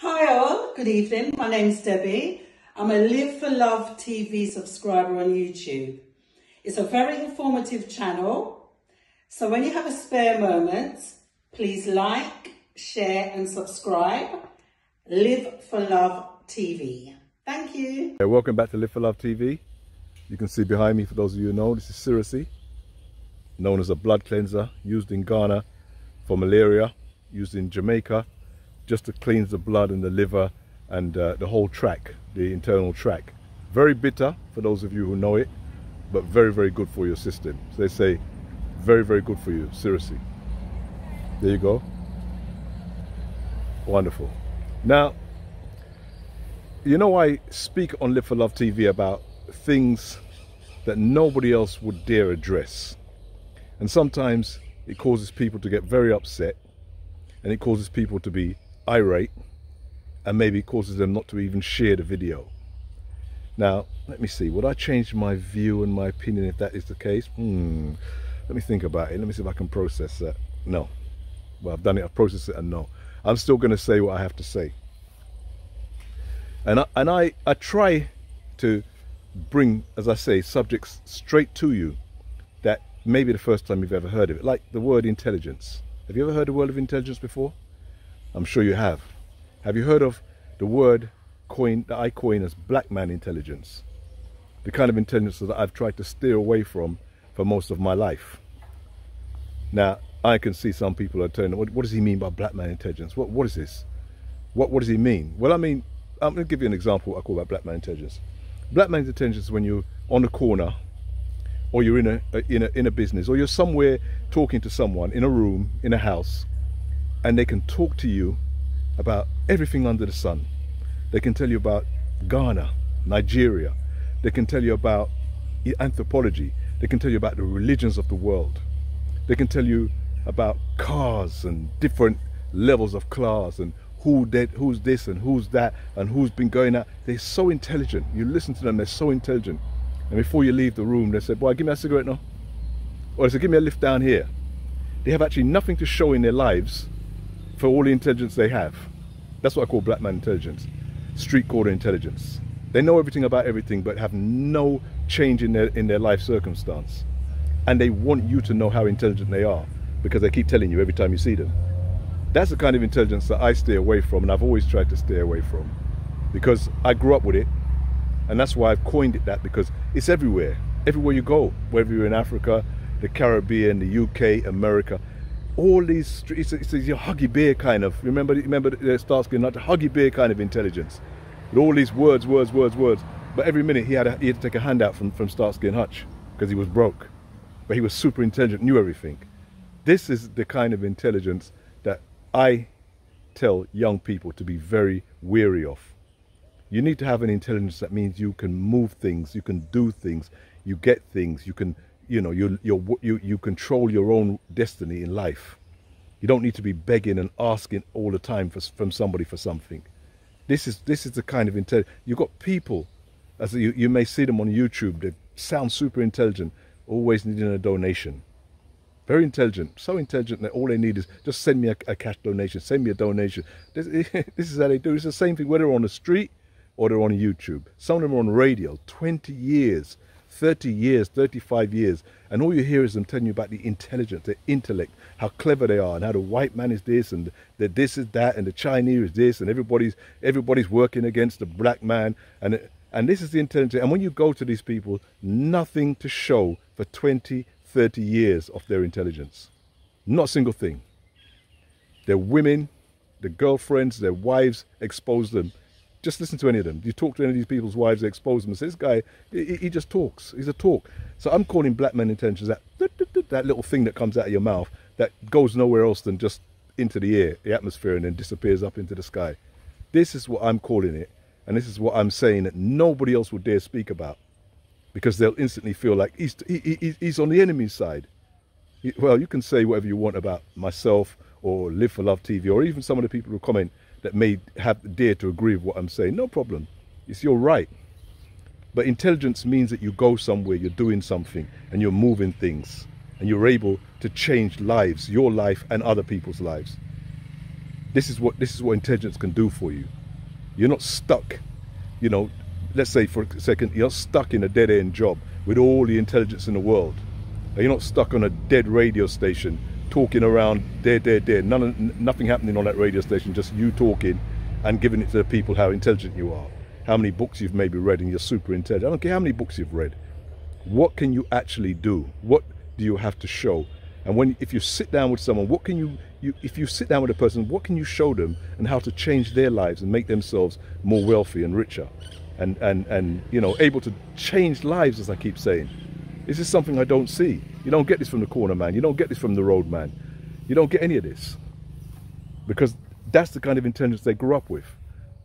Hi all, good evening. My name's Debbie. I'm a Live for Love TV subscriber on YouTube. It's a very informative channel. So when you have a spare moment, please like, share and subscribe. Live for Love TV. Thank you. Hey, welcome back to Live for Love TV. You can see behind me, for those of you who know, this is cerasee, known as a blood cleanser used in Ghana for malaria, used in Jamaica, just to cleanse the blood and the liver and uh, the whole track, the internal track. Very bitter for those of you who know it, but very, very good for your system. So they say, very, very good for you, seriously. There you go. Wonderful. Now, you know, I speak on Live for Love TV about things that nobody else would dare address. And sometimes it causes people to get very upset and it causes people to be irate and maybe causes them not to even share the video. Now, let me see, would I change my view and my opinion if that is the case? Hmm, let me think about it. Let me see if I can process that. No. Well, I've done it, I've processed it and no. I'm still going to say what I have to say. And I, and I, I try to bring, as I say, subjects straight to you that maybe the first time you've ever heard of it. Like the word intelligence. Have you ever heard the word of intelligence before? I'm sure you have. Have you heard of the word coin that I coin as black man intelligence? The kind of intelligence that I've tried to steer away from for most of my life. Now, I can see some people are turning, what, what does he mean by black man intelligence? What, what is this? What, what does he mean? Well, I mean, I'm going to give you an example I call that black man intelligence. Black man intelligence is when you're on a corner or you're in a, in a in a business or you're somewhere talking to someone in a room in a house and they can talk to you about everything under the sun they can tell you about Ghana Nigeria they can tell you about anthropology they can tell you about the religions of the world they can tell you about cars and different levels of class and who did, who's this and who's that and who's been going out. They're so intelligent. You listen to them, they're so intelligent. And before you leave the room, they say, boy, give me a cigarette now. Or they say, give me a lift down here. They have actually nothing to show in their lives for all the intelligence they have. That's what I call black man intelligence. Street corner intelligence. They know everything about everything, but have no change in their, in their life circumstance. And they want you to know how intelligent they are because they keep telling you every time you see them. That's the kind of intelligence that I stay away from and I've always tried to stay away from because I grew up with it and that's why I've coined it that because it's everywhere. Everywhere you go, whether you're in Africa, the Caribbean, the UK, America, all these streets, it's, it's, a huggy bear kind of, remember, remember Starsky not huggy bear kind of intelligence. With all these words, words, words, words. But every minute he had, a, he had to take a handout from, from Starsky and Hutch because he was broke. But he was super intelligent, knew everything. This is the kind of intelligence that I tell young people to be very weary of. You need to have an intelligence that means you can move things, you can do things, you get things, you can, you know, you, you, you, you control your own destiny in life. You don't need to be begging and asking all the time for, from somebody for something. This is, this is the kind of intelligence. You've got people, as you, you may see them on YouTube, they sound super intelligent, always needing a donation. Very intelligent, so intelligent that all they need is just send me a, a cash donation, send me a donation. This, this is how they do. It's the same thing whether on the street or they're on YouTube. Some of them are on radio, 20 years, 30 years, 35 years, and all you hear is them telling you about the intelligence, the intellect, how clever they are, and how the white man is this, and that this is that, and the Chinese is this, and everybody's everybody's working against the black man, and and this is the intelligence. And when you go to these people, nothing to show for 20, 30 years of their intelligence. Not a single thing. Their women, their girlfriends, their wives expose them. Just listen to any of them. You talk to any of these people's wives, they expose them. So this guy, he, he, just talks. He's a talk. So I'm calling black men intentions that, that little thing that comes out of your mouth that goes nowhere else than just into the air, the atmosphere, and then disappears up into the sky. This is what I'm calling it. And this is what I'm saying that nobody else would dare speak about because they'll instantly feel like he's, he, he, he's on the enemy's side. Well, you can say whatever you want about myself or Live for Love TV or even some of the people who comment that may have dare to agree with what I'm saying. No problem. It's your right. But intelligence means that you go somewhere, you're doing something, and you're moving things, and you're able to change lives, your life and other people's lives. this is what this is what intelligence can do for you. You're not stuck, you know. Let's say for a second, you're stuck in a dead end job with all the intelligence in the world. You're not stuck on a dead radio station talking around there, there, there. None, nothing happening on that radio station. Just you talking and giving it to the people how intelligent you are, how many books you've maybe read and you're super intelligent. I don't care how many books you've read. What can you actually do? What do you have to show? And when if you sit down with someone, what can you, you if you sit down with a person, what can you show them and how to change their lives and make themselves more wealthy and richer? And and and you know, able to change lives as I keep saying. This is something I don't see. You don't get this from the corner man. You don't get this from the road man. You don't get any of this. Because that's the kind of intelligence they grew up with.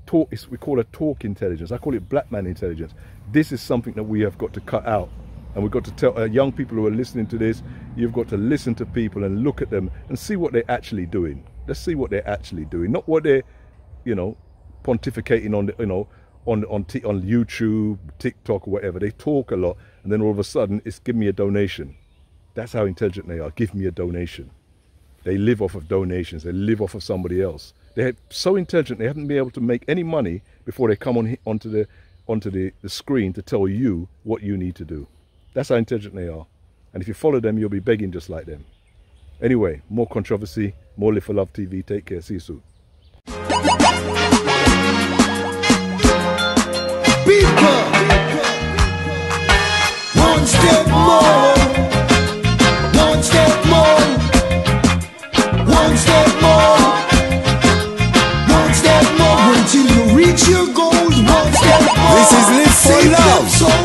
Talk we call it talk intelligence. I call it black man intelligence. This is something that we have got to cut out and we've got to tell uh, young people who are listening to this, you've got to listen to people and look at them and see what they're actually doing. Let's see what they're actually doing, not what they're, you know, pontificating on, you know, on on on YouTube, TikTok, or whatever. They talk a lot, and then all of a sudden, it's give me a donation. That's how intelligent they are. Give me a donation. They live off of donations. They live off of somebody else. They're so intelligent. They haven't been able to make any money before they come on onto the onto the, the screen to tell you what you need to do. That's how intelligent they are. And if you follow them, you'll be begging just like them. Anyway, more controversy, more Live for Love TV. Take care. See you soon. People, Love.